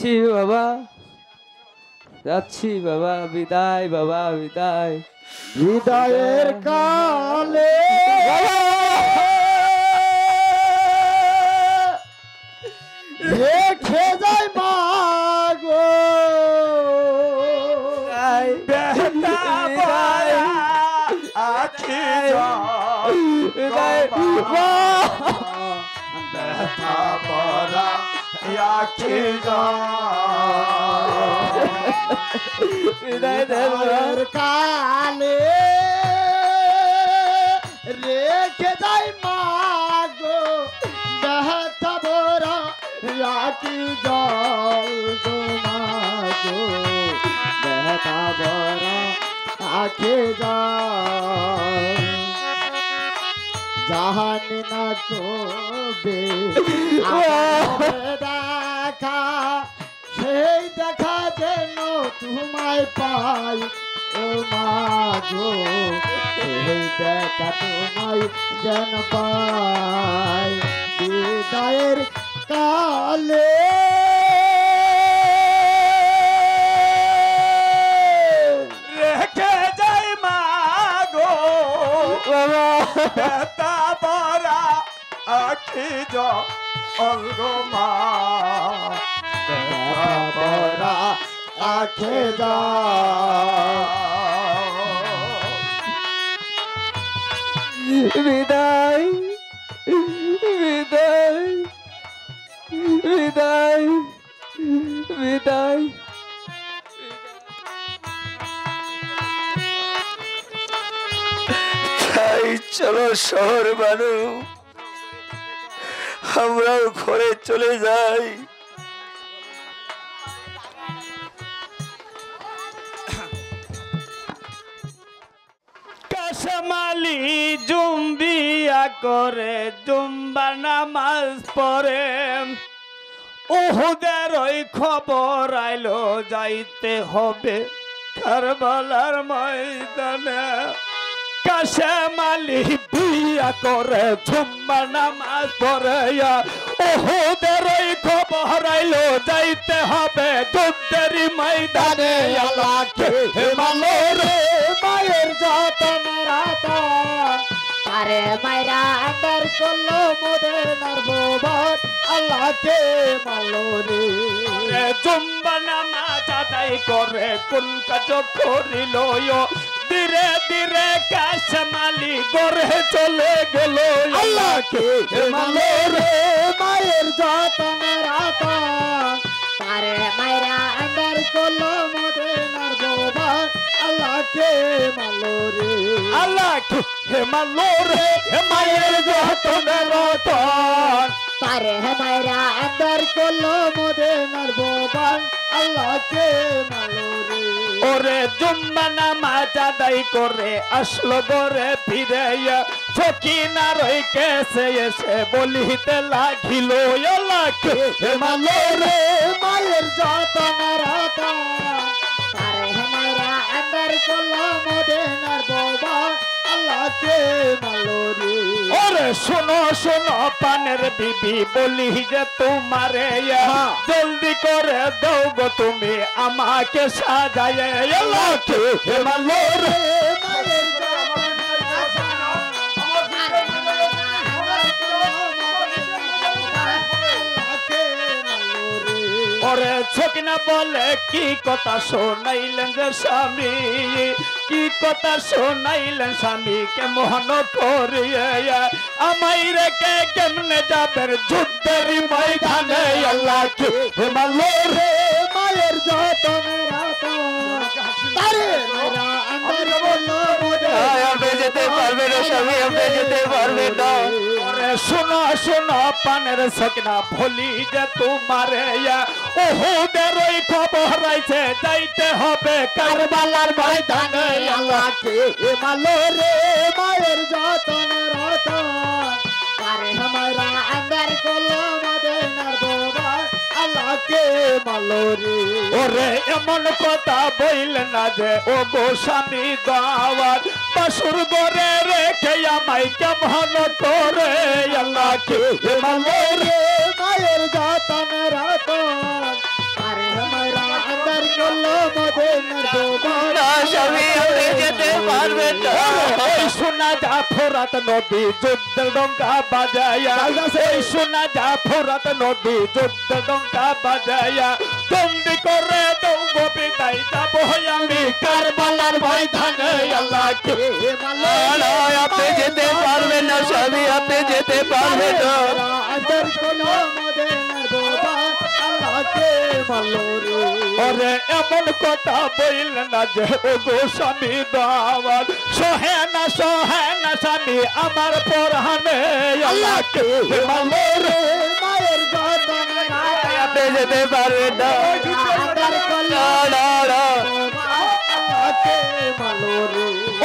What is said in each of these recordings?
যাচ্ছি বাবা। যাচ্ছি বাবা বিদায় বাবা বিদায়। হৃদয়ের কালে। রেখে মাগো। বিদায় বিদায় আখি বিদায়। হৃদয়ের কালে রেখে যায় মাগো ব্যথা ভরা রাখি জল গো মাগো আখে জল। জাহানি না কবে দেখা সেই দেখা যেন তোমায় পাই। ও মাগো সেই দেখা তোমায় যেন পাই। বিদায়ের কালে রেখে যাই মাগো বাবা। আখি অল্গ মা ব্যথা বরা আখে যা। বিদায় বিদায় বিদায় বিদায়। চলো শহর বানু। আমরাও ঘরে চলে যাই। কাসামালি জুম্বিয়া করে জুম্বা নামাজ পড়ে। উহুদের ওই খবর আইলো যাইতে হবে কারবালার ময়দানে। কাশেমালি বিয়া করে ঝুম্বা নামাজ পড়ে ওহুদের ওই খবর আইলো যাইতে হবে যুদ্ধের ময়দানে। আল্লাহকে মালো রে, মায়ের যতন রাতন তারে মাইরা আন্দার করল মোদের নারবোবন আল্লাহকে মালো রে। রে জুম্বা নামাজ আদায় করে, কোন কাজ করিল ধীরে ধীরে কাশমালি গড়ে চলে গেল আল্লাহকে মালো রে মায়ের যতন রাতন তারে মাইরা আন্দার করল মোদের নারবোবন আল্লাহকে মালো রে। আল্লাহ হে মালো রে। মায়ের যতন রতন তারে মাইরা আন্দার করল মোদের নারবোবন আল্লাহকে মালো রে। ওরে জুম্বা নামাজ আদায় করে আসলো গরে ফিরে চকি না রই কেসে এসে বলিতে লাগিল আল্লাহকে হে মালো রে মায়ের যতন রাতা তারে মাইরা আন্দার করল মোদের নারবোবন আল্লাহকে মালো রে ওরে শোনো শোনো পানের বিবি বলি যে তোমারে ইয়া, জলদি করে দাও গো তুমি আমাকে সাজায়। আল্লাহকে হে মালো রে মায়ের যতন রাতা তারে মাইরা আন্দার করল মোদের নারবোবন আল্লাহকে মালো রে ওরে ছকিনা বলে কি কথা শোনাইলেন যে স্বামী? কি কথা শোনাইলেন স্বামী কে মোহন করিয়ে। আমাই রেখে কেমনে যাবেন? যুদ্ধের ময়দানে আল্লাহকে হে মালো রে মায়ের যতন আপনি যেতে পারবেন স্বামী, আপনি যেতে পারবেন না। শোনো শোনো, পানের সকিনা ভুলি যে তোমারে ওহুদের ওই খবর আইছে যাইতে হবে কারবালার ময়দানে। আল্লাহকে মালো রে, মায়ের যতন রতন। তারে হামারা আন্দার কলো মদিনার বোবার আল্লাহকে মালো রে। ওরে এমন কথা বইল না যে ও গো স্বামী দাওয়াত। বাসুর গরে রেখে আমায় কেমন করে আল্লাহকে মালো রে মায়ের যতন রতন যা ফোরাত নদী যুদ্ধের ডঙ্কা বাজায়া। এই শোনা যা ফোরাত নদী যুদ্ধের ডঙ্কা বাজায়া। বন্দি করে দেব বিদায় যাব আমি। কারবালার ময়দানে আল্লাহকে না, না, আপনি যেতে পারবেন না স্বামী আপনি যেতে পারবেন না। রে ওরে এমন কথা বইল না যে ও গো স্বামী দাওয়ার সহে না সহে না স্বামী আমার পরহানে আল্লাহকে মালো রে মায়ের যেতে না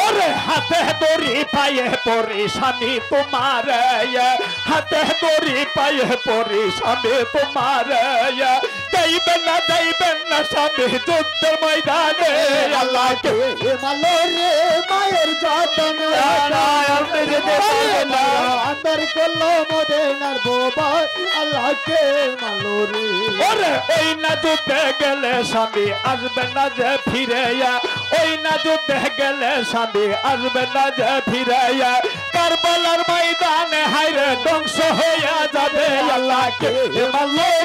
ওরে হাতে দড়ি পায়ে পরি স্বামী তোমার হাতে দড়ি পায়ে পরি স্বামী তোমার দেইবেন না দেইবেন না স্বামী যুদ্ধের ময়দানে। আল্লাহকে মারলো রে মায়ের যতন। আদর করল মদিনার বোবার আল্লাহকে মারলো রে। ওরে ওই না যুদ্ধে গেলে স্বামী আসবে না যে ফিরেয়া ওই না যুদ্ধে গেলে স্বামী আসবে না যে ফিরাইয়া কারবালার ময়দানে হাইরে ধ্বংস হইয়া যাবে আল্লাহকে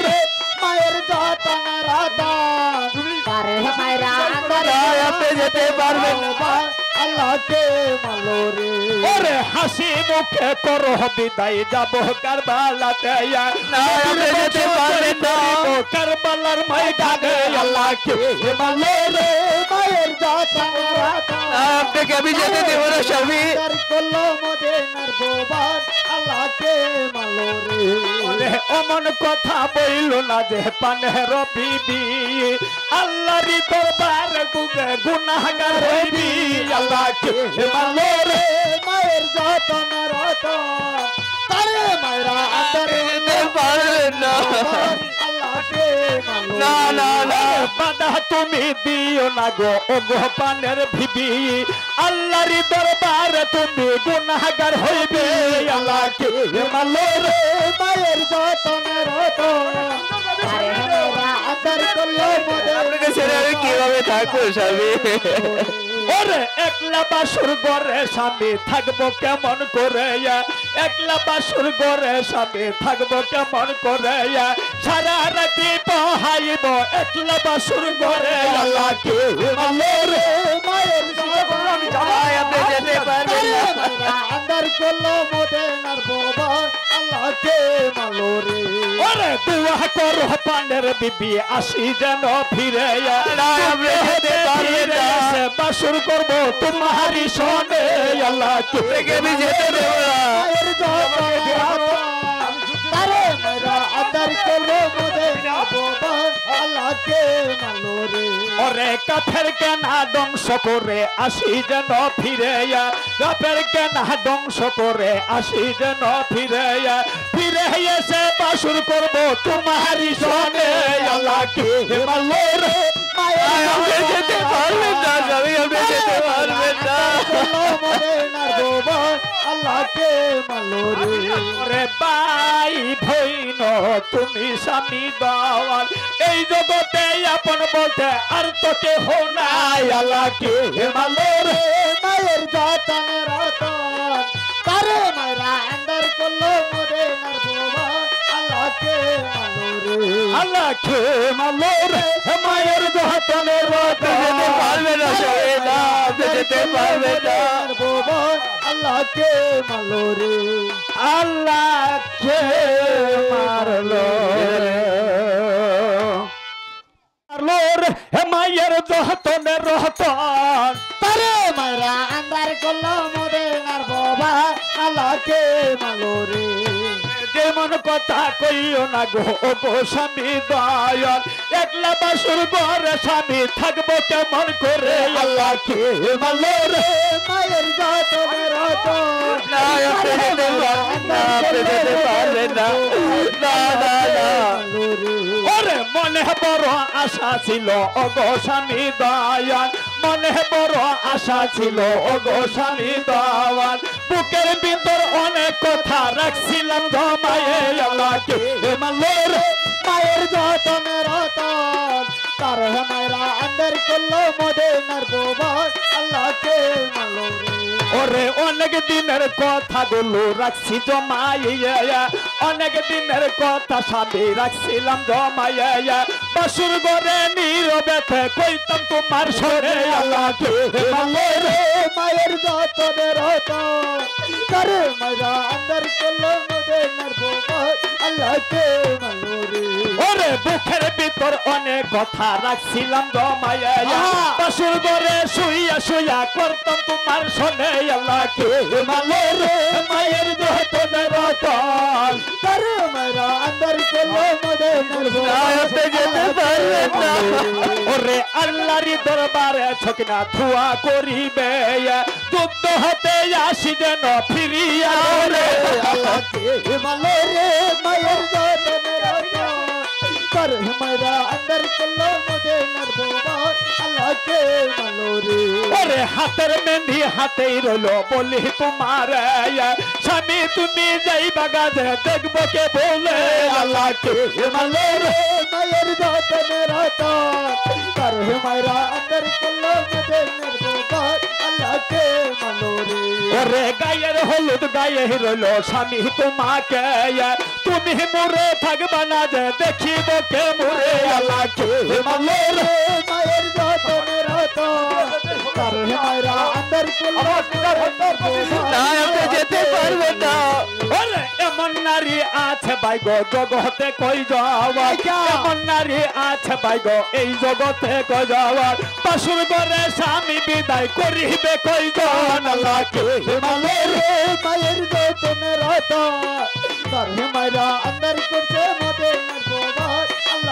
রে মায়ের যতন রতন তারে মায়ের যেতে পারবে না আল্লাহকে মারলো রে। ওরে হাসি মুখে করো বিদায় যাব কারবালাতে। না, আপনি যেতে না। কারবালার ময়দানে আল্লাহকে মারলো রে মায়ের যতন আপনাকে আমি যেতে দেবো না স্বামী? করল মদিনার বোবার আল্লাহকে মারলো রে। অমন কথা বইল না যে পানের বিবি আল্লাহরি দরবার গুনাহগার হইবি আল্লাহকে মারলো রে মায়ের যতন রতন তারে মায়েরা আদর না না না। না বাধা তুমি দিও না গো। ও গো পানের ভিবি। আল্লাহরি দরবার তুমি গুনাহগার হইবে। আল্লাহকে মারলো রে মায়ের যতন রতন তারে মায়েরা আদর করল আমি কীভাবে থাকব স্বামী? ওরে একলা বাসুর ঘরে স্বামী থাকব কেমন করে? একলা বাসুর ঘরে স্বামী থাকব কেমন করে? সারা রাতি বহাইব একলা বাসুর ঘরে। আল্লাহকে রে? মায়ের যেতে আদর করল মদিনার বোবার আল্লাহকে মারলো রে। ওরে দুয়া করো পানের বিবি আসি যেন ফিরে বাসুর করব তোমারি সনে আল্লাহকে যেতে দেবো আদর করল মদিনার বোবার আল্লাহকে রে। ওরে কাফের কেনা ধ্বংস করে আসি যেন ফিরে কাফের কেনা ধ্বংস করে আসি যেন ফিরে ফিরে এসে বাসুর করব তোমারি সনে আল্লাহকে মারলো রে। আপনি যেতে পারবেন না আপনি যেতে পারবেন না। আল্লাহকে মারলো রে। বাই ভইন তুমি স্বামী দাওয়াল এই জগতে আপন বলতে আর তো কেহ নাই। আল্লাহকে মারলো রে। মায়ের যতন রতন তারে মায়েরা আন্দার করল বোবার আল্লাহকে আল্লাহকে মারলো রে। মায়ের যতনের আপনি যেতে পারবেন না আপনি যেতে পারবেন না আল্লাহকে মারলো রে। আল্লাহকে মারলো রে। মারলো রে মায়ের যতনের রতন তারে মায়েরা আন্দার করল মদিনার বোবার আল্লাহকে মারলো রে। যেমন কথা কইও না গো গো স্বামী দয়াল। একলা বাসুর ঘরে স্বামী থাকব কেমন করে? আল্লাহকে মারলো রে মায়ের যতন ওরে মনে বড় আশা ছিল, ও গো স্বামী দয়াল। মনে বড় আশা ছিল, ও স্বামী দয়াল। বুকের ভিতর অনেক কথা রাখছিলাম, জমায়ে আল্লাহকে মায়ের যতন রতন তার মায়েরা আন্দার করল মদিনার বোবার আল্লাহকে রে। ওরে অনেক দিনের কথা গুলো রাখছি জমাইয়া অনেক দিনের কথা স্বামী রাখছিলাম জমাইয়া। বাসুর গরে নীরবেতে কইতাম তোমার সরে আল্লাহকে মালো রে। মায়ের যতনের হতো তারে মায়েরা আন্দার করল মদিনার বোবার আল্লাহকে রে। ওরে বুকের ভিতর অনেক কথা রাখছিলাম আহা! বাসুর গরে শুইয়া শুইয়া করতাম তোমার সনে আল্লাহকে মালো রে মায়ের যতনের হতো তারে মায়েরা আন্দার করল যেতে না। ওরে আল্লাহরি দরবারে ছকিনা ধোয়া করিবে। যুদ্ধ হতে আসি যেন ফিরিয়া রে আল্লাহকে মালো রে মায়ের তারে মায়েরা আন্দার করল মদিনার বোবার আল্লাহকে মালো রে ওরে হাতের মেহেন্দি হাতেই রইল বলি তোমার স্বামী তুমি যাই বাগাজে দেখব কে বলে আল্লাহকে মালো রে মায়ের যতনের হতো তার মায়েরা আন্দার করল মদিনার বোবার আল্লাহকে মালো রে ওরে গায়ের হলুদ গায়ে রইল স্বামী তোমাকে তুমি মোরে থাকবা না যে দেখিব কে মোরে আলাকে মালো রে মায়ের যতনের হতো যেতে পারবেন না এমন নারী আছে বাইগ জগতে কই যাওয়ার এমন নারী আছে বাইগ এই জগতে কই যাওয়ার পাশুর ঘরে স্বামী বিদায় করিবে কই জন আল্লাহকে মালো মায়ের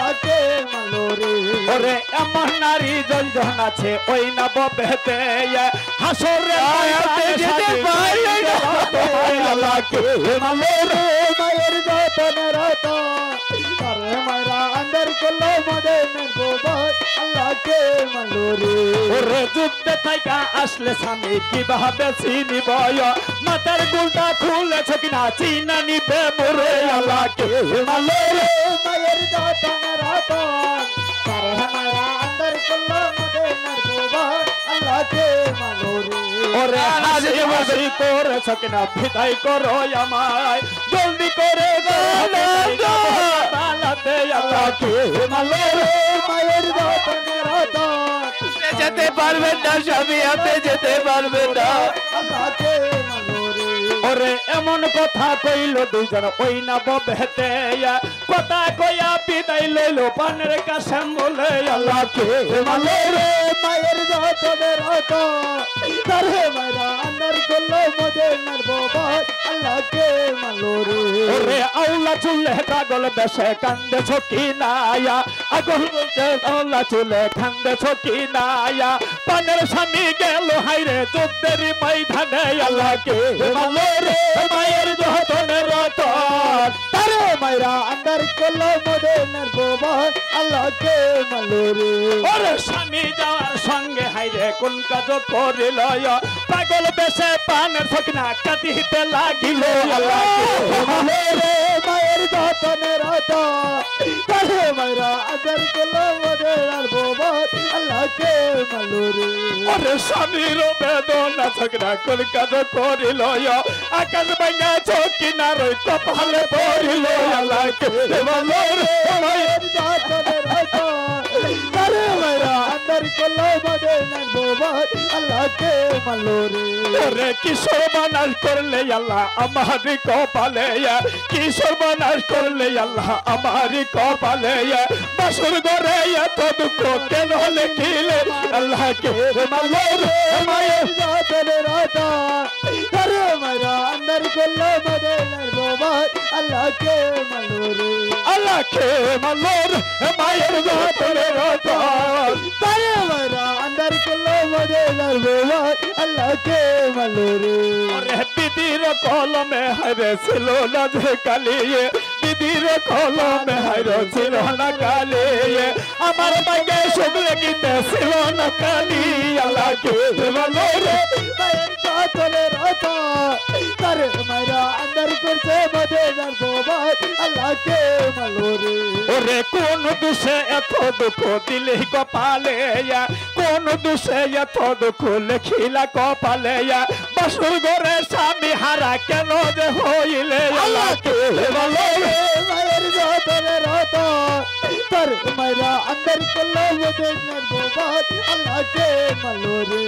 আল্লাহকে মালো রে ওরে এমন নারী জনজন আছে ওই নব বেহতে হাসরে আপনি যেতে পারবেন না। আল্লাহকে মালো রে মায়ের যতনের হতো তার মায়েরা আন্দার করল মদিনার বোবার আল্লাহকে মালো রে ওরে যুদ্ধে থাকা আসলে স্বামী কীভাবে চিনিব মাথার গুলটা খুলেছ কিনা চিনা নিবে মোরে আল্লাহকে। মালো রে মায়ের যতনের হতো তার মায়েরা আন্দার করল মদিনার বোবার আল্লাহকে মালো রে ওরে হাসি হাসি করেছ কিনা বিদায় করো আমায় জলদি করে পালাতে আল্লাহকে মালো রে মায়ের যতনের হতো আপনি যেতে পারবেন না স্বামী আপনি যেতে পারবেন না আল্লাহকে মালো রে ওরে এমন কথা কইল, দুইজন ওই না বেতে কথা কইয়া বিদায় লইল, পানের কাছে বলে আল্লাহ কে মালে রে, মায়ের যতনের হতো। তারে মায়েরা আন্দার করল মদিনার বোবার আল্লাহকে মালো রে। ওরে আউলা চুলে পাগল বেশে কান্দে ছকি নায়া। আগল বলছে আউলা চুলে কান্দে ছকি নায়া। পানের স্বামী গেল হাইরে যুদ্ধের ময়দানে আল্লাহকে মালো রে। মায়ের যতনের রতন তারে মায়েরা আন্দার করল মদিনার বোবার আল্লাহকে মালো রে। ওরে স্বামী যাওয়ার সঙ্গে হাইরে কোন কাজ করিল পাগল বেশে পানের কাটিতে লাগিল আল্লাহকে। মালো রে মায়ের যতনের তারে মায়েরা আন্দার করল মদিনার বোবার আল্লাহকে মালো রে। ওরে স্বামীর বেদনা ছকরা কোন করিল আকাশ ভাঙা চকি না রই কপালে পড়িল আল্লাহকে। বলো রে মায়ের যতনের হতো তারে মায়েরা আন্দার করল মদিনার বোবার আল্লাহকে মালো রে ওরে কিশোর বানাস করলে আল্লাহ আমার কপালে কিশোর বানাস করলে আল্লাহ আমার কপালে বাসুর ঘরে এত দুঃখ কেন লিখিলে আল্লাহকে মালো রে মায়ের যতনের হতো তারে মায়েরা আন্দার করল মদিনার বোবার আল্লাহকে মালো রে আল্লাহকে মালোর মায়ের যতনের রতন তারে মায়েরা আন্দার করল মদিনার বোবার আল্লাহকে মালো রে ওরে বিধির কলমে হারে ছিল না যে কালিয়ে। বিধির কলমে হারে ছিল না কালিয়ে। আমার বাইকে শুকলে গীতে ছিল না কালি আল্লাহ কে রে। রতা তারে মায়েরা আন্দার করছে মদিনার বোবাই আল্লাহকে মালো ওরে কোন দুষে এত দুঃখ দিলে কপালে? কোন দুষে এত দুঃখ লেখিলা কপালে? বাসুর ঘরে স্বামী হারা কেন যে হইলে? আল্লাহকে তারে মায়েরা আন্দার করল আল্লাহকে মালো রে?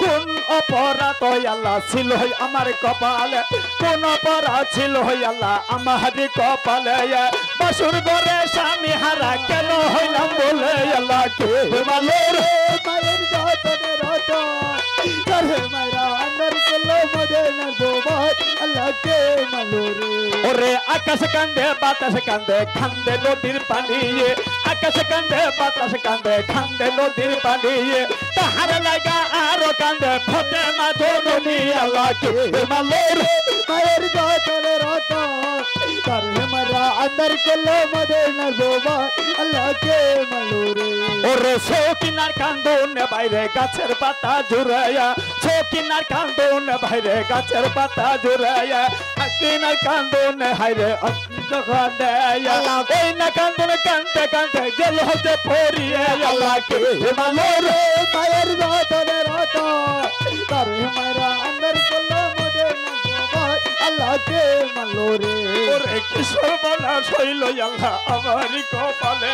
কোন অপরাধ আল্লাহ ছিল আমার কপালে? কোন অপরাধ ছিল আল্লাহ আমার কপালে? বাসুর ঘরে স্বামী হারা কেন হইলাম বলে? আল্লাহ কে ভালো রে? মায়ের যতনে রতা তারে মায়েরা আন্দার করল মদিনার বোবাই আল্লাহকে মালো রে। ওরে আকাশ কান্দে বাতাস কান্দে খান্দে নদীর পানি আকাশ কান্দে বাতাস কান্দে খান্দে নদীর পানি তাহার লাগা আর কান্দে ফতে মা জননী আল্লাহ কে মালো রে। মায়ের যতনে রতা। তার হেমারা আন্দার করল মদিনার বোবা আল্লাহকে মালো রে ওরে শৌকিনার কান্দন বাইরে গাছের পাতা জুড়াইয়া শৌকিনার কান্দন বাইরে গাছের পাতা জুড়াইয়া কিনার কান্দন হাইরে যখন দেয়া ওই না কান্দন কান্দতে কান্দতে গেল হতে পড়িয়ে আল্লাহ কে মালো রে মায়ের যতনে রতা তার হেমারা আন্দার করল মদিনার বোবা আল্লাহকে মালো রে। ওরে কিশোর বলা শৈল আল্লাহ আমারই কপালে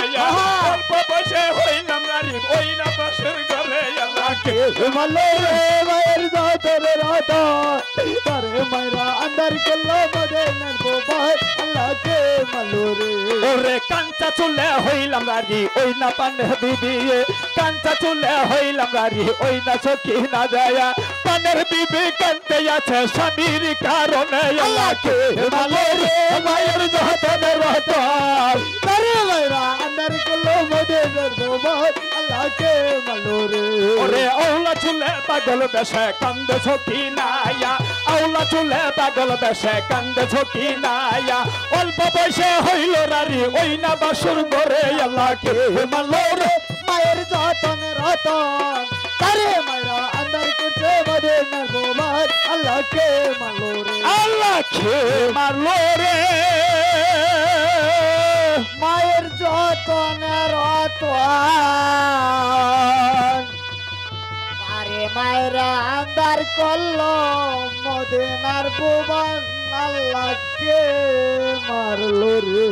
অল্প বসে হইলাম নারী ওই না বাসের ঘরে আল্লাহ কে মালো রে মায়ের যতনে রতা তার হেমারা আন্দার করল মদিনার বোবা আল্লাহকে মালো রে। ওরে কাঞ্চা চুলে হইলাম ওই না পানে বিবি। কাঞ্চা চুলে হইলাম রাজি ওই না চকি না যায় পানের বিবি কানতে আছে স্বামীর কারণে ভালো রে মায়ের যতনে রতন তারে মায়েরা আন্দার করল মদিনার বোবা আল্লাহকে মালো রে। ওরে আউলা চুলে পাগল বেশে কান্দে ছকি নাইয়া আউলা চুলে পাগল বেশে কান্দে ছকি নাইয়া অল্প বয়সে হইল রারি ওই না বাসুর ঘরে আল্লাহকে মালো রে। মায়ের যতনে রতন তারে মায়েরা আন্দার করছে মদিনার বোবা আল্লাহকে মালো রে? আল্লাহ খে মারলো রে? মায়ের যতনে রতন। আরে মায়েরা আন্দার করল মদিনার বোবা আল্লাহকে মারলো রে?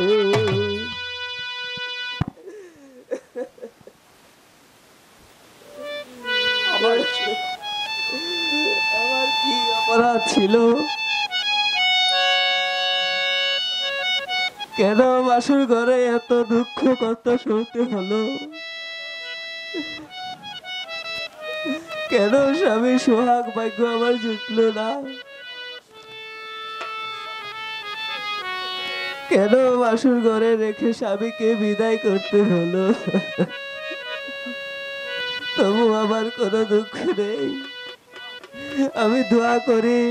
কি অপরাধ ছিল। কেন বাসুর ঘরে এত দুঃখ কষ্ট শুনতে হলো? কেন স্বামী সোহাগ ভাগ্য আমার জুটলো না? কেন বাসুর ঘরে রেখে স্বামীকে বিদায় করতে হলো? তবু আমার কোনো দুঃখ নেই। আমি দোয়া করি।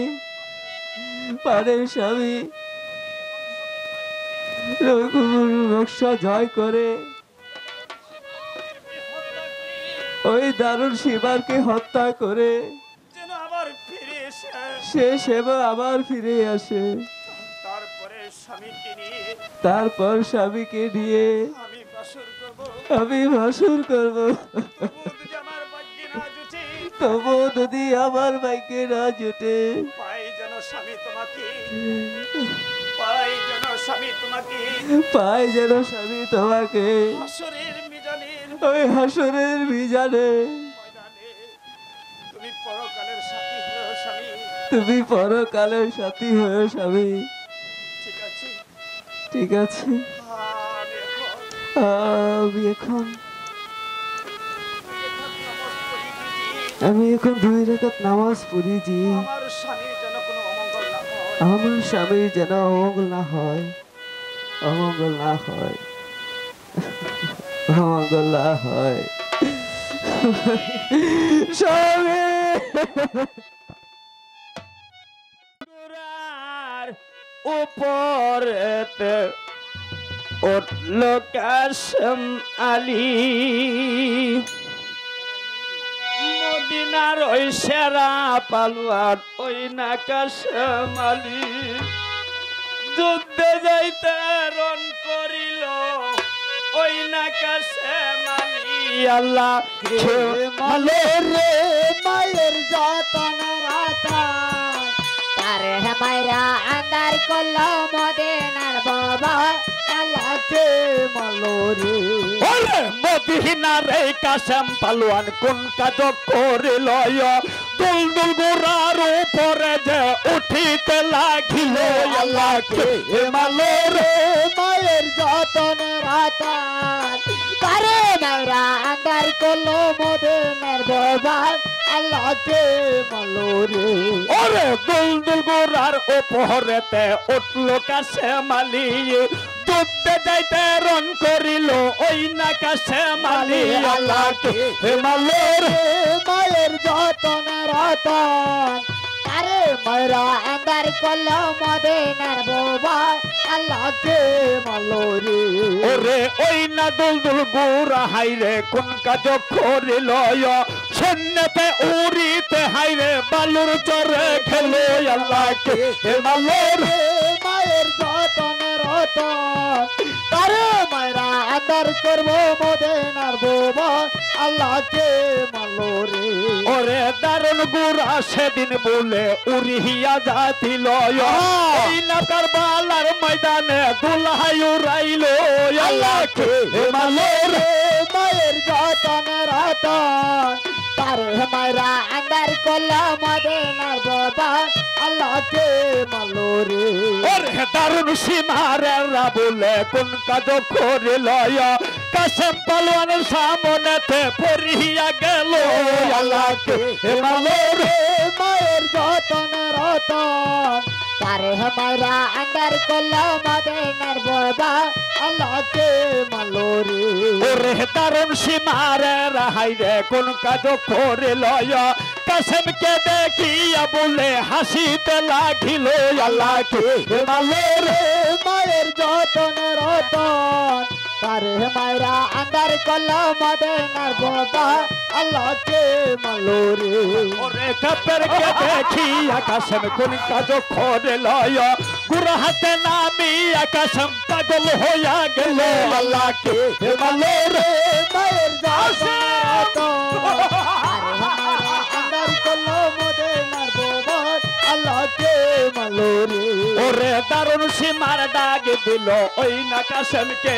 পারের স্বামী। রক্ষা জয় করে। ওই দারুণ শিবারকে হত্যা করে। সে সেবা আবার ফিরে আসে। তারপরে স্বামীকে নিয়ে আমি ভাসুর করব। তবু যদি আমার বাইকে না জুটে। পাই যেন স্বামী তোমাকে পাই যেন স্বামী তোমাকে। পাই যেন স্বামী তোমাকে। হাসরের মিজানের ওই হাসরের বিজানে তুমি পরকালের সাথী স্বামী। তুমি পরকালের সাথী হয়ে স্বামী। ঠিক আছে। ঠিক আছে। আমি এখন আমি এখন দুই রেখাত নামাজ পড়ি জি আমার স্বামীর যেন কোনো অমঙ্গল না হয়। আমার অমঙ্গল না হয়। অমঙ্গল না হয়। হয়। স্বামী! উপরেতে উঠল কাসম আলী। মদিনার ওই সেরা পালুয়ার ওই না কাসম আলী যুদ্ধে যাইতে রন করিল ওই না কাসম আলী আল্লাহ মালে রে মায়ের যতন রাতা। তারে মাইরা আন্দার করল মদিনার বাবা। আল্লাহ কে মালো রে ওরে মদিনার এই কাসেম পালোয়ান কোন কাজ করিল দুল দুল গোড়ার উপরে যে উঠিতে লাগিল আল্লাহকে মায়ের যতন রাতা তারে মাইরা আন্দার করল মদিনার বাবা আল্লাহ কে মালো রে ওরে দুল দুল গোড়ার উপরেতে উঠল কাছে মালি যুদ্ধে যাইতে রন করিল ওই না কাছে মালি আল্লাহকে। মালের মায়ের যতন রতন তারে মায়েরা আন্দার করল মদিনার বাবা আল্লাহ কে মালো রে ওরে ওই না দুল দুল গুড়া হাইরে কোন কাজ করিল সন্ন্যতে উড়িতে হাইরে বালুর চরে খেলো আল্লাহকে। মালোর মায়ের যতন রতন তারে মায়েরা আদর করব মদেনার বোবা আল্লাহ কে মালো রে। ওরে দারুণ গুড়া সেদিন বলে উড়িয়া যাতিল কারবালার ময়দানে দুলহাই উড়াইল আল্লাহকে মালোর রে। মায়ের যতন রতন তারে মাইরা আন্দার করল মদিনার বাবা আল্লাহ কে মালো রে? ওরে দারুণ সীমারেরা বলে কোন কাজ করিল কাসম পালোয়ানের সামনেতে পড়িয়া গেল। আল্লাহকে মালোর রে মায়ের যতন রতন। তারে মাইরা আন্দার করল মদিনার বাবা আল্লাহ কে মালো রে ওরে দারুণ সীমারেরা হাইরে কোন কাজ করে করিল কাসেমকে দেখিয়া বলে হাসিতে লাগিল আল্লাহকে মালোর। রে মায়ের যতন রতন তারে মায়েরা আন্দার করল মদেনার বাবা আল্লাহ কে মালো রে ওরে কাপের কে দেখি আকাশম কোন কাজ করে লয় গুরু হাতে নামি আকাশম পাগল হইয়া গেল আল্লাহকে মালো রে মায়ের যতন রতন তারে মায়েরা আন্দার করল মদেনার বাবা আল্লাহ কে মালো রে ওরে দারুণ সীমার ডাক দিল ওই না কাশম কে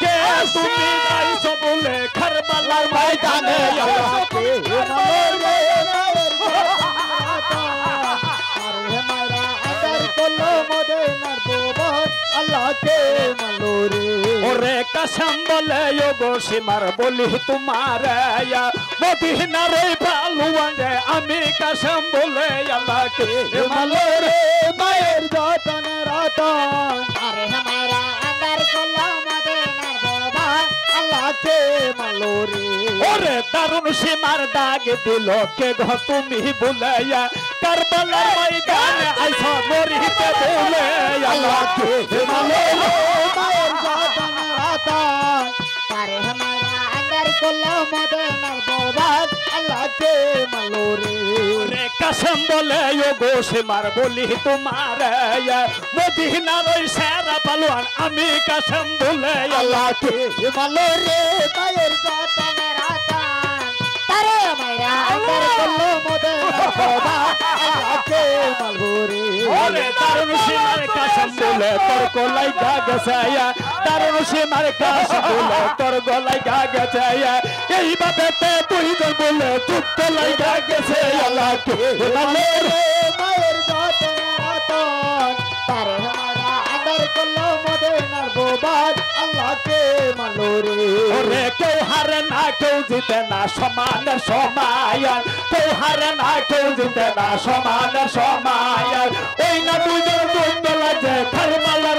কে তুমি গাইছো বলে খারবালার ময়দানে আল্লাহকে ওরে কাসম বলে গো সীমার বলি তোমার মদিনার ওই বালুয়ানে আমি কাসম বলে আল্লাহকে মালোর মায়ের যতন রতন তারে মাইরা আন্দার করল মদিনার বাবা আল্লাহকে মালো রে ওরে দারুণ সীমার দাগ দিল কে ঘ তুমি বুলাইয়া কারবালার ময়দানে আইসা মরিতে বলে আল্লাহকে মালোর মায়ের যতন রতন তারে মাইরা আন্দার করল মদিনার বাবা আল্লাহকে মালো রে। কাসম বলে ও গো সীমার বলি তোমার মদিনার ওই সেরা পালোয়ান আমি কাসম বলে আল্লাহকে মালো রে মায়ের যতন রাতান তারে মাইরা আন্দার করল মদিনার বাবা আল্লাহকে মালো রে। ওরে দারুণ সীমার কাসম বলে তোর গলাই গা গেছে দারুণ সীমার কাসম বলে তোর গলাই গা গেছে এইভাবে তে দুইজন বলে যুদ্ধ লাগা গেছে আল্লাহকে মালোর রে মায়ের যতন রতন তারে আদর করল মদিনার বোবাদ আল্লাহকে রে। ওরে কেউ হারে না কেউ জিতে না সমান সমায়ান কেউ হারে না কেউ জিতে না সমান সমায়ান ওই না দুজন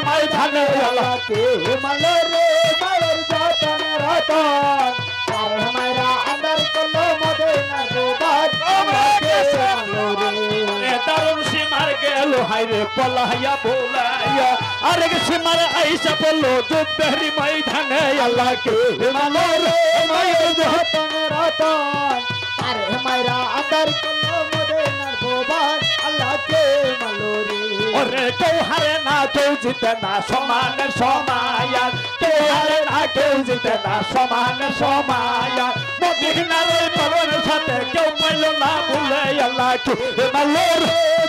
ময়দানে আল্লাহ আল্লাহকে মালো রে মায়ের যতন রতন। তার মারা আদর করল মদিনার বোবাদ আল্লাহকে দারুণ সীমার গেল হাইরে পলাইয়া বোলাইয়া। আরেক সীমার আইসা বলল যুদ্ধের ময়দানে। আল্লাহকে মালোর মায়ের যতন রতন আরে মাইরা আন্দার করল মদিনার গোবার। আল্লাহকে মালোরে ওরে কেউ হারে না, কেউ জিতে না, সমান সমায়ার। কেউ হারে না, কেউ জিতে না, সমান সমায়ার মদিনার ওই পালন সাথে কেউ পাইল না ভুলে আল্লাহ কি মালোর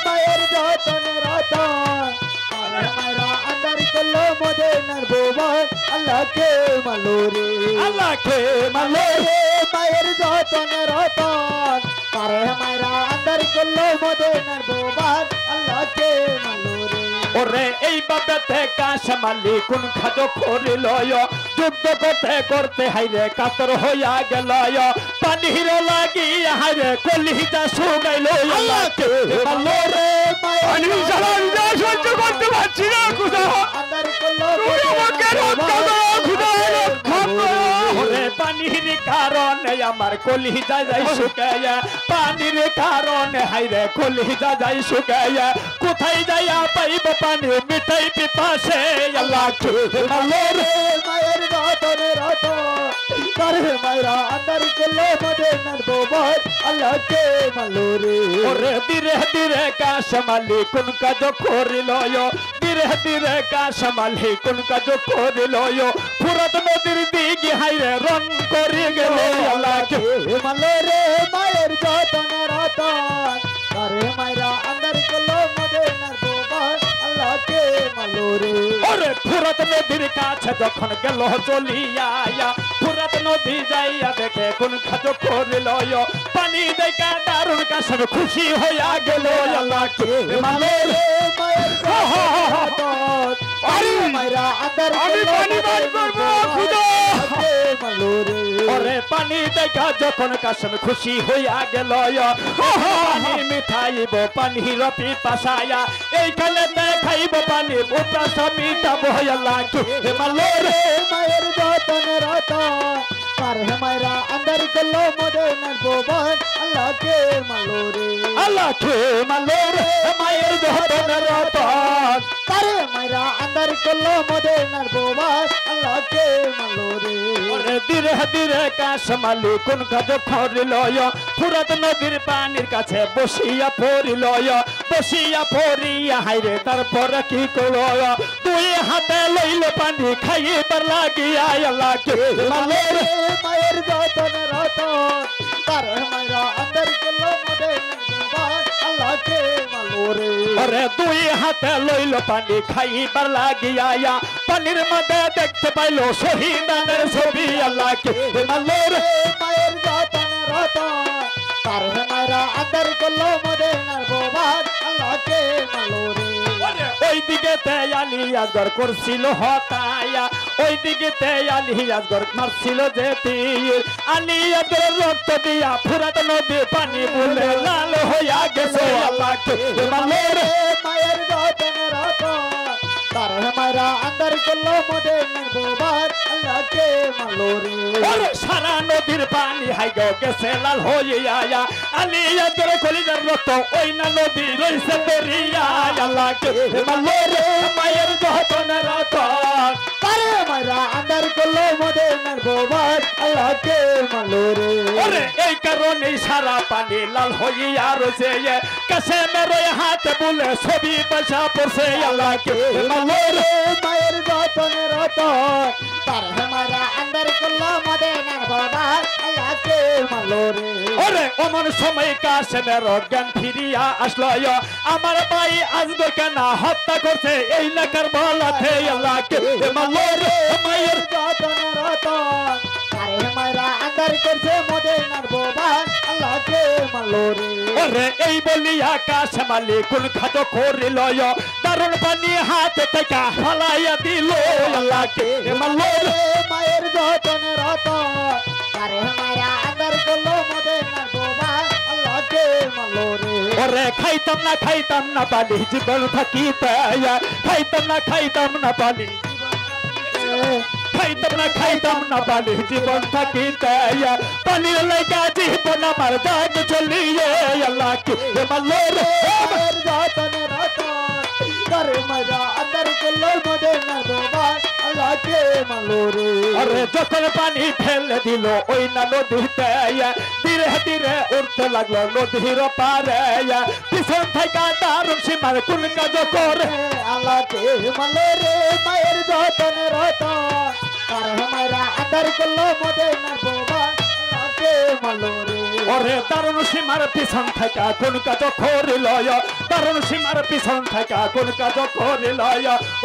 মায়ের যতন রতন আরে মাইরা আন্দার করল মদিনার গোবার আল্লাহকে মালোরে আল্লাহ কে মালোর মায়ের যতন রতন আরে মাইরা আন্দার করল মদিনার গোবার আল্লাহকে মালোরে ওরে এই বাবে থেকে শ্যামালি কোন খাজো করিল যুদ্ধ করতে করতে হাইরে কাতর হইয়া গেল। পানির লাগি হাইরে কলিজা শুকাইল। আমি সারা যা সহ্য করতে পারছি না খুদা। আন্দার করল তুই আমাকে রক্ষা করো খুদা। রক্ষা করো। ওরে পানির কারণে আমার কলিজা যাই শুকাইয়া। পানির কারণে হাইরে কলিজা যাই শুকাইয়া। কোথায় যাইয়া পাইব পানি? মিঠাই পিপাসে আল্লাহকে মালোরে মায়ের আন্দার ওরে ধীরে ধীরে কাশমালি কোন কাজ করিল ধীরে ধীরে কাশমালি কোন কাজ করিল ফুরত নদীর দিকে হাইরে রন করি গেল আল্লাহকে মালোরে মায়ের যতন রতন আরে মাইরা আন্দার করল মদিনার গোবার আল্লাহকে মালোরে ওরে ফুরত নদীর কাছে যখন গেল চলিয়া ফুরত নদী যাইয়া দেখে কোন কাজ করিল পানি দেখা দারুণ কাছে খুশি হইয়া গেল আল্লাহকে মালোরে মায়ের আন্দার আমি পানি পান করব, খুদা। মালোরে পানি দেখা যখন কাসম খুশি হইয়া গেল পানি মিঠাইব পানি রপি পাশায়া। এইখানে দেখাইব পানি উপাস মিটাব লাগে মালোরে। মায়ের যতন রতন আরে মাইরা আন্দার করল মদিনার গোবার আল্লাহকে মালোরে। আল্লাহকে মালোরে। মায়ের যতন রতন আরে মাইরা আন্দার করল মদিনার গোবার আল্লাহকে মালোরে ওরে ধীরে ধীরে কাশমালি কোন কাজ করিল ফুরত নদীর পানির কাছে বসিয়া পড়িল বসিয়া পড়িয়া হাইরে তারপর কি করল দুই হাতে লইল পানি খাইবার লাগিয়া আল্লাহকে মালোরে মায়ের যতন রতন আরে মাইরা আন্দার করল মদিনার গোবার আল্লাহকে মালোরে ওরে দুই হাতে লইল পানি খাইবার লাগিয়া পানির মধ্যে দেখতে পাইলো শহীদানের ছবি আল্লাহকে মালোরে মায়ের যতন রতন আরে মাইরা আন্দার করল মদিনার গোবার আল্লাহকে মালোরে ওই দিকে তেয়ালি আজগর করছিল হতায়া ওই দিকে তেয়ালি আজগর মারছিল যে তীর। আলি আজগর রক্ত দিয়া ফুরাত নদী পানি বলে লাল হইয়া গেছে আল্লাহকে মালোরে মায়ের যতন রতন তার মায়েরা আন্দার করল মদিনার গোবার আল্লাহকে সারা নদীর পানি হাইগ গেছে লাল হইয়া আলি আজগর কলিজার রক্ত ওই না নদী রইছে দরিয়া আল্লাহকে মায়ের যতন রতন তারে মায়েরা আন্দার করল মদিনার গোবার আল্লাহকে মালোরে ওরে এই কারণে সারা পানি লাল হইয়া রয়েছে। কাছে মেরো হাত বলে ছবি পয়সা পড়ছে আল্লাহকে মায়ের যতন রতন তার মায়েরা আন্দার করল মদিনার গোবার আল্লাহকে মালোরে ওরে অমন সময় কাছে মেরো জ্ঞান ফিরিয়া আসলো আমার ভাই আজকে কেন হত্যা করছে এই নাকার বলাতে আল্লাহকে মালোরে মায়ের যতন রতন তারে মায়েরা আন্দার করছে মদিনার গোবার আল্লাহকে মালোরে ওরে এই বলি আকাশ মালি কোন খাত করিল দারুণ পানি হাত থেকে দিল। আল্লাহকে মায়ের যতন রতন মায়েরা আন্দার করল মদিনার গোবার আল্লাহকে মালোরে ওরে খাইতাম না খাইতাম না পানি জীবন থাকিতে খাইতাম না খাইতাম না পানি খাইতাম না খাইতাম না বালির জীবন থাকিতে পানির লাগা জীবন আমার দাগ চলিয়ে আল্লাহ কি হে মাল্লোর রাতন রাতন করে মজা আদর কল্লোর মদে না দোবার মানলো রে আরে যখন পানি ফেলে দিল ওই না নদীতে ধীরে ধীরে উঠতে লাগল নদীর পারে পিছন থেকে দারুণ সীমার কোন কাজ করে। আল্লাহকে মানলো মায়ের যতনে রতন তার মায়েরা আন্দার করল মদিনার বোবাই আল্লাহকে মানলো রে ওরে দারুণ সীমার পিছন থেকে কোন কাজ করিল দারুণ সীমার পিছন থেকে কোন কাজ করিল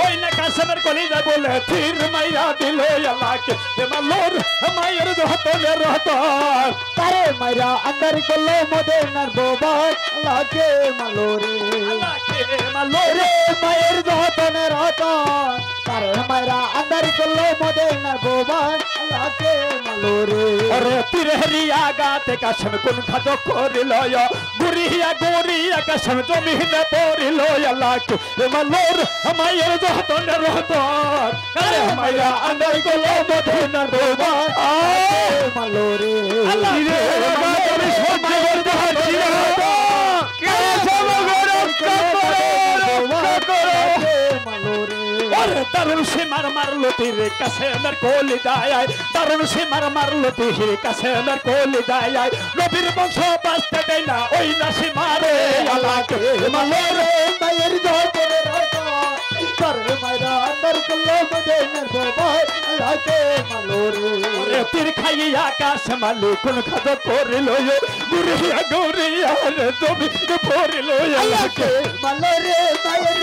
ওই না কাশেমের কলি যায় বলে থির মাইয়া দিল আল্লাহকে এমালোর মায়ের রহতনে রহতন তারে মায়েরা আন্দার করল মদিনার বোবাই আল্লাহকে মানলো রে আল্লাহকে এমালোর রে মায়ের যতনে রতন তারে মানলো রে ওরে তিরহরিয়া গাতে কাশেম কোন কাজ করিল গুরিয়া গুরিয়া কাশেম জমিনে পড়িল আল্লাহকে এমালোর মায়ের রহতনে রহতন আরে মাইয়া আন্দার গলো মদিনার দোবাই মানলো রে আল্লাহ রে আমি সহ্য করতে পারছি না কাশেম গো রক্ষা করো। দারুণ সীমার মারলো তীরে কাছে আমার কলি দায় দারুণ সীমার মারলো তীরে কাছে আমার কলি দায় নবীর বংশ বাঁচতে দেয় না, ওই না সীমারে আল্লাহকে মালো রে মায়ের যতনে রতন তারে মায়েরা আন্দার করল মদিনার বোবাই আল্লাহকে মানলো রে তীর খাইয়া আকাশ মালি কোন খাদ করিল গুরিয়া গুরিয়া রে তুমি পড়িল আল্লাহকে মানলো রে মায়ের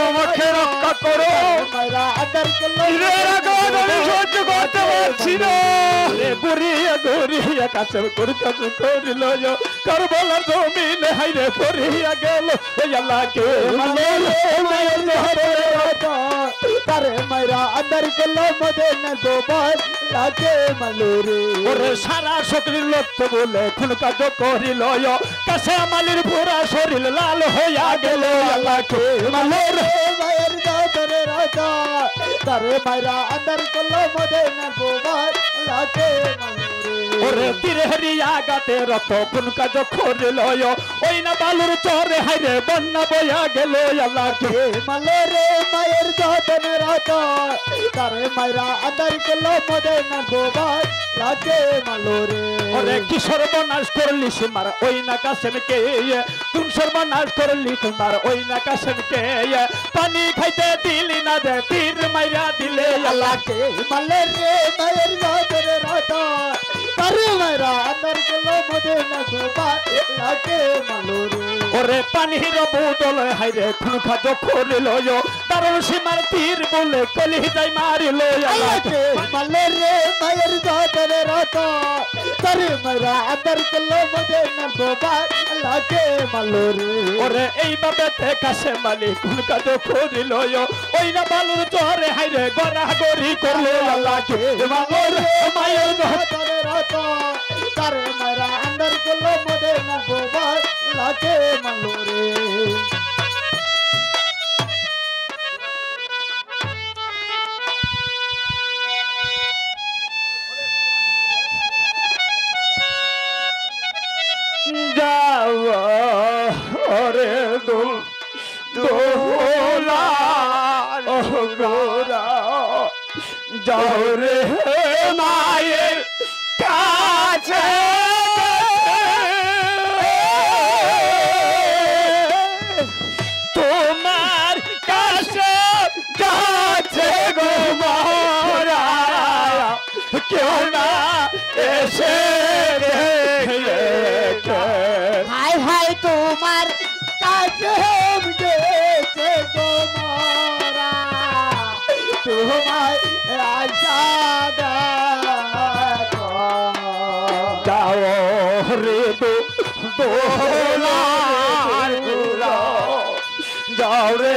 আমাকে রক্ষা করো। মায়েরা আন্দার করল ঈদের আঘাত আমি সহ্য করতে পারছি না। রে গুরিয়া গুরিয়া কাছে করে কাছে করিল কারবালার জমিন হাইরে পড়িয়া গেল আল্লাহকে মানো মায়ের ধরে তারে মায়েরা আন্দার করল মদিনার বোবাই আল্লাহকে মানলো রে ওরে সারা শরীর লক্ষ বলে খুন কাজ করিল কাছে মালির পুরা শরীর লাল হইয়া গেল আল্লাহকে। মানো রে মায়ের ধরে রাজা তারে মায়েরা আন্দার করল মদিনার বোবাই আল্লাহকে মানলো রে ওরে তিরহরিয়া গাতে রত কোন কাজ করিল? ওই না বালুর চরে হাইরে বন্যা বইয়া গেল। আল্লাহকে মালো রে মায়ের যতনে রাজা তারে মায়েরা আন্দার করল মদিনার বোবাই আল্লাহকে মানলো রে? ওরে কি সর্বনাশ করলি সীমার, ওই না কাশেমকে তুম সর্বনাশ করলি তোমার ওই না কাশেমকে পানি খাইতে দিলি না দে তীর মাইরা দিলে। আল্লাহ আল্লাহকে মালে রে মায়ের যতনে রাজা তারে মায়েরা আন্দার করল মদিনার বোবাই আল্লাহকে মানলো রে ওরে পানির বুদল হাইরে খুন খাজ করিল দারুণ সীমার তীর বলে কলি যাই মারিল মালে রে মায়ের যতনে রাজা তারে মায়েরা আন্দার করল মদিনার বোবাই আল্লাহকে মানলো রে? ওরে এইভাবে কাছে মালি কোন কাজ করিল ওই না বালুর চরে হাইরে গড়া গড়ি করল আল্লাহকে মাগর মায়ের ঘর তারে রাজা তারে মায়েরা আন্দার করল মদিনার আল্লাহকে মানলো রে ওরে দুল দোলা গোরা যাও রে মায়ের কেউ না এসে হাই হাই তোমার কাছে গেছে তোমারা তোমার আশা যাও রে দোলার যাও রে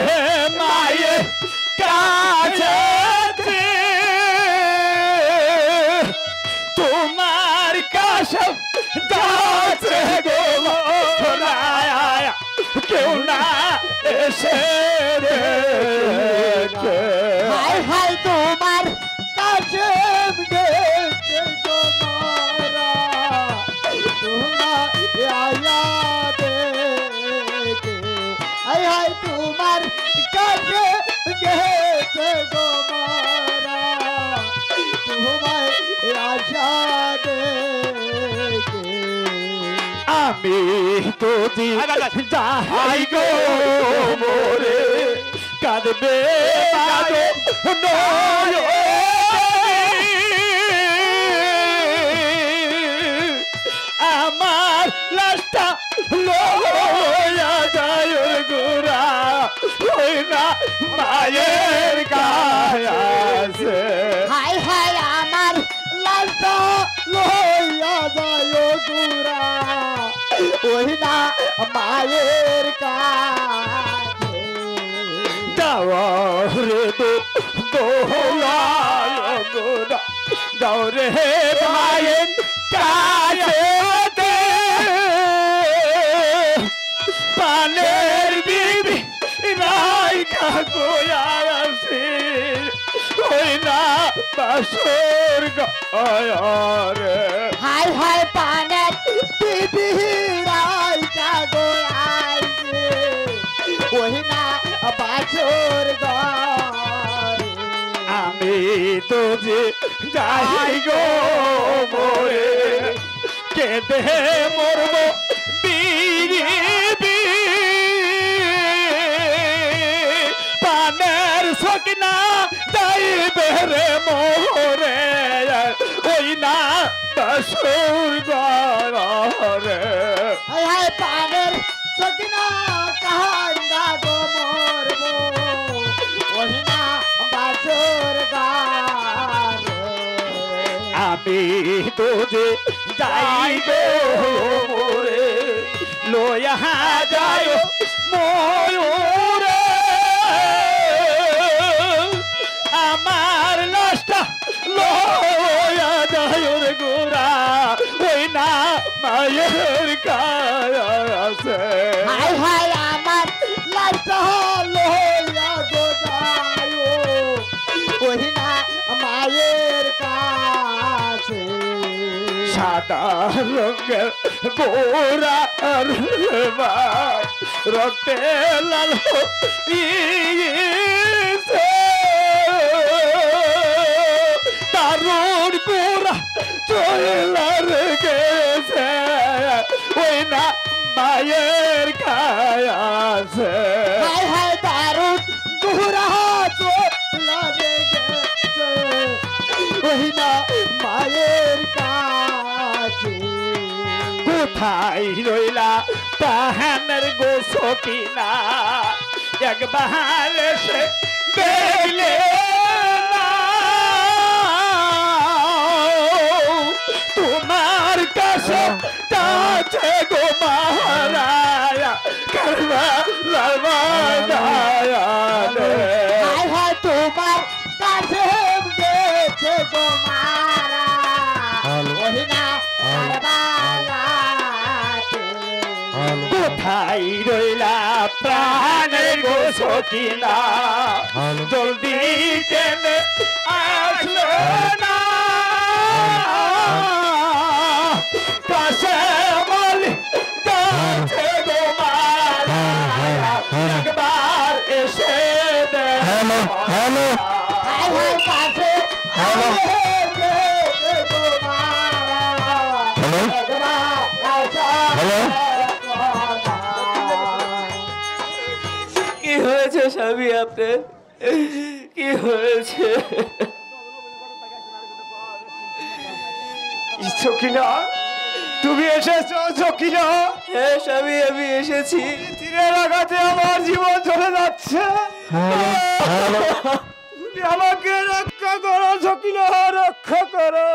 মায়ে কাছে কেউ না এসে রেখে হাই হাই তোমার কাছে গেছে তোমারা তোমার আয়া দেখে হাই হাই তোমার কাছে গেছে গেছে গো মারা তোমায় আশা দেখে আমি তো যাই গো মোরে কাঁদবে। আমার লাশটা লয়া যায় গোরা ওই না মায়ের কাছে হাই হাই আমার লালটা লইয়া যায় গুরা ওই না মায়ের কাছে। যাওয়ারে তো দোলায় গোরা যাও মায়ের কাছে পানের বিবি রাই কাকুয়াছি ওই না বাসর গায়ারে হাই হাই পানের বিবিরাই কাগো আইছে। ওই না বাছর ঘরে। আমি তো যে যাই গো মোরে কেঁদে মরব বিরি। পানের সকিনা যাইবে রে মোরে। ওই না বাসুর ঘরে হাই হাই পানের সকিনা কাহান্দা গো মরবো? ওই না বাছর ঘরে আমি তো যে যাই গো মোরে লয়া যায় ময়ূরে। লয়া যায় রে গোরা ওই না মায়ের কাছে। হাই হাই আমার লইয়া গো ওই না মায়ের কাছে। সাদা রঙের গোরা রক্তে লাল দারুণ গোরা চলার গেছে ওই না মায়ের কাছে হাই হাই দারুণ গুহরা চলে গেছে ওই না মায়ের কাছে। কোথায় রইলা তাহানের গোসো কিনা একবার এসে দেখলে তোমার কাছে কাছে গো মহারায়া করবা লালবা হাই হাই তোমার কাছে গেছে গো মারা কোথায় রইলা প্রাণের গো সকিনা জলদি কেনে আসলো না হ্যালো হ্যালো। হ্যালো। কি হয়েছে স্বামী আপনার? কি হয়েছে? সখিনা তুমি এসেছ সখিনা হ্যাঁ স্বামী আমি এসেছি। তীরে লাগাতে আমার জীবন চলে যাচ্ছে। হ্যাঁ, হ্যাঁ। তুমি আমাকে রক্ষা করো সখিনা রক্ষা করো।